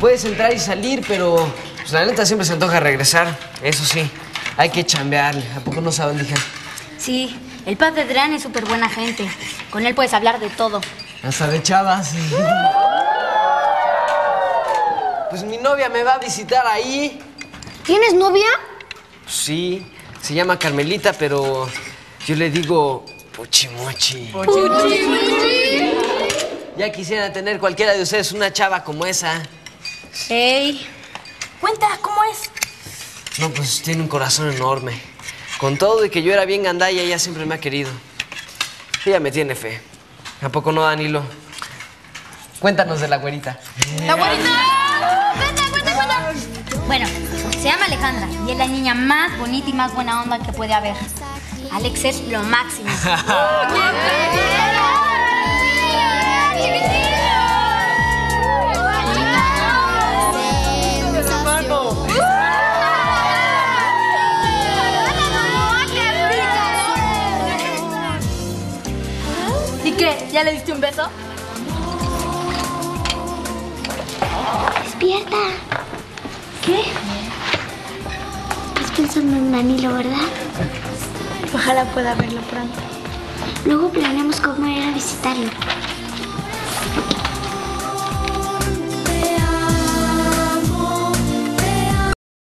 puedes entrar y salir, pero pues, la neta siempre se antoja regresar. Eso sí, hay que chambearle. ¿A poco no saben, dije? Sí, el padre Adrián es súper buena gente. Con él puedes hablar de todo. Hasta de chavas. Pues mi novia me va a visitar ahí. ¿Tienes novia? Sí, se llama Carmelita, pero yo le digo Pochimochi. Ya quisiera tener cualquiera de ustedes una chava como esa. Ey. Cuenta, ¿cómo es? No, pues tiene un corazón enorme. Con todo y que yo era bien gandalla, ella siempre me ha querido. Ella me tiene fe. ¿A poco no, Danilo? Cuéntanos de la güerita. ¡La güerita! ¡Cuenta, cuenta, cuenta! Bueno, se llama Alejandra y es la niña más bonita y más buena onda que puede haber. Alex es lo máximo. ¿Y qué? ¿Ya le diste un beso? Despierta. ¿Qué? Estás pensando en Danilo, ¿verdad? Ojalá pueda verlo pronto. Luego planeamos cómo ir a visitarlo.